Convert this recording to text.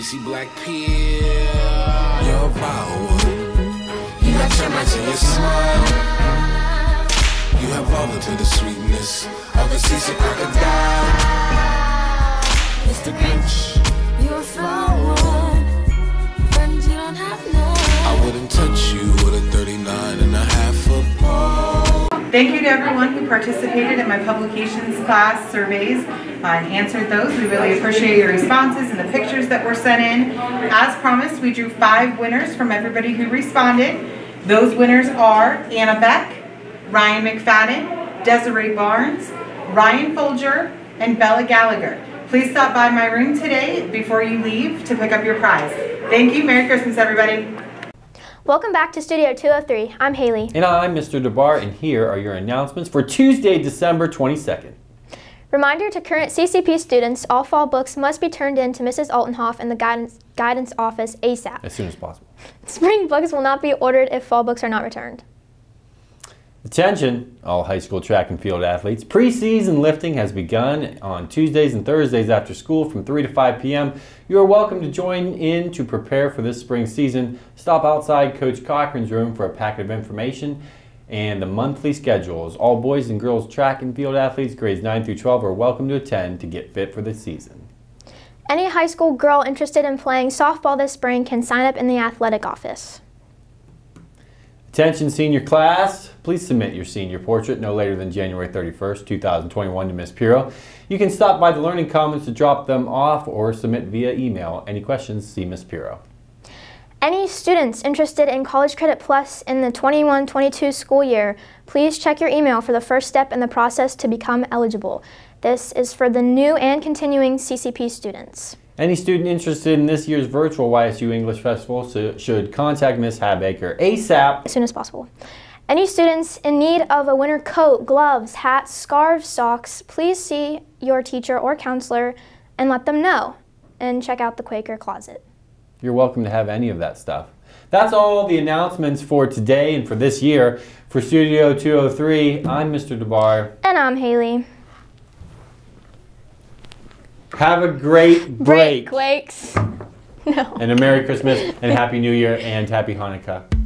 Greasy black a wild one. You got termites in your smile. You have all to the sweetness of a seasick crocodile. Mr. Grinch, Thank you to everyone who participated in my publications class surveys uh, and answered those. We really appreciate your responses and the pictures that were sent in. As promised, we drew five winners from everybody who responded. Those winners are Anna Beck, Ryan McFadden, Desiree Barnes, Ryan Folger, and Bella Gallagher. Please stop by my room today before you leave to pick up your prize. Thank you. Merry Christmas, everybody. Welcome back to Studio 203. I'm Haley. And I'm Mr. DeBarr, and here are your announcements for Tuesday, December 22nd. Reminder to current CCP students, all fall books must be turned in to Mrs. Altenhoff in the guidance, guidance office ASAP. As soon as possible. Spring books will not be ordered if fall books are not returned. Attention, all high school track and field athletes. Preseason lifting has begun on Tuesdays and Thursdays after school from 3 to 5 p.m. You are welcome to join in to prepare for this spring season. Stop outside Coach Cochran's room for a packet of information and the monthly schedules. All boys and girls track and field athletes grades 9 through 12 are welcome to attend to get fit for the season. Any high school girl interested in playing softball this spring can sign up in the athletic office. Attention senior class, please submit your senior portrait no later than January 31st, 2021 to Ms. Piro. You can stop by the Learning Commons to drop them off or submit via email. Any questions, see Ms. Piro. Any students interested in College Credit Plus in the 21-22 school year, please check your email for the first step in the process to become eligible. This is for the new and continuing CCP students. Any student interested in this year's virtual YSU English Festival should contact Ms. Habaker ASAP. as soon as possible. Any students in need of a winter coat, gloves, hats, scarves, socks, please see your teacher or counselor and let them know. And check out the Quaker Closet. You're welcome to have any of that stuff. That's all the announcements for today and for this year. For Studio 203, I'm Mr. DeBarr. And I'm Haley. Have a great break. Quakes. No. And a Merry Christmas and Happy New Year and Happy Hanukkah.